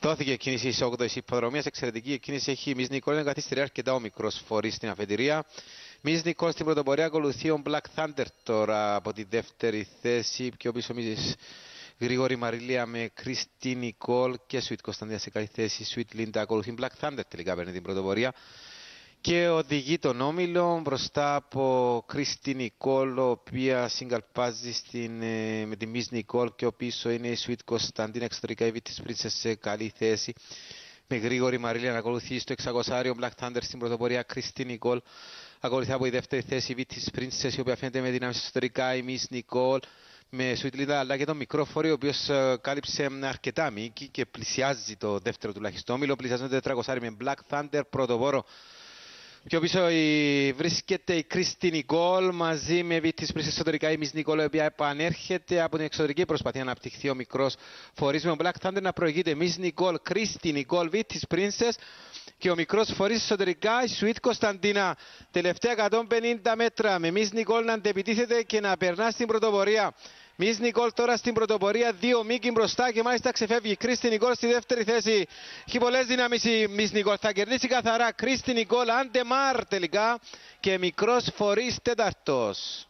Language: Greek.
Δόθηκε κίνηση της 8η υποδρομίας. Εξαιρετική κίνηση έχει η Μις Νικόλ. Είναι καθυστερεί αρκετά ο μικρός φορή στην αφετηρία. Μις Νικόλ στην πρωτοπορία ακολουθεί ο Black Thunder τώρα από τη δεύτερη θέση. Πιο πίσω Μις Γρηγόρη Μαριλία με Κρίστη Νικόλ και Σουίτ Κωνσταντία σε καλή θέση. Σουίτ Λίντα ακολουθεί Black Thunder τελικά παίρνει την πρωτοπορία και οδηγεί τον Όμιλο μπροστά από Κρίστη Νικόλ, η οποία συγκαλπάζει στην, ε, με τη Μις Νικόλ και ο πίσω είναι η Σουίτ Κωνσταντίνα εξωτερικά η Βίτης Πρίτσες σε καλή θέση. Με γρήγορη Μαρίλια να ακολουθεί στο 600 Black Thunder στην πρωτοπορία Κρίστη Νικόλ. Ακολουθεί από η δεύτερη θέση η Βίτης Πρίτσες η οποία φαίνεται με δυνάμεις εσωτερικά η Μις Νικόλ με Σουιτλίδα αλλά και τον μικρό φορείο ο οποίος ε, κάλυψε αρκετά μήκη και πλησιάζει το δεύτερο τουλάχιστον όμιλο. Πλησιάζονται 400 με Black Thunder πρωτοπόρο Πιο πίσω η... βρίσκεται η Κρίστη Νικόλ μαζί με βίτης πριν εσωτερικά η Μις Νικόλ η οποία επανέρχεται από την εξωτερική προσπαθία να αναπτυχθεί ο μικρός φορής με ο Black Thunder να προηγείται. Μις Νικόλ, Κρίστη Νικόλ, βίτης Princess και ο μικρός φορής εσωτερικά η Σουίτ Κωνσταντίνα. Τελευταία 150 μέτρα. Με Μις Νικόλ να αντεπιτίθεται και να περνά στην πρωτοπορία. Μις Νικόλ τώρα στην πρωτοπορία, δύο Μίκη μπροστά και μάλιστα ξεφεύγει. Κρίστη Νικόλ στη δεύτερη θέση. Έχει πολλές δυνάμεις η Μις Νικόλ. Θα κερδίσει καθαρά. Κρίστη Νικόλ, Αντεμάρ τελικά και μικρός φορής τέταρτος.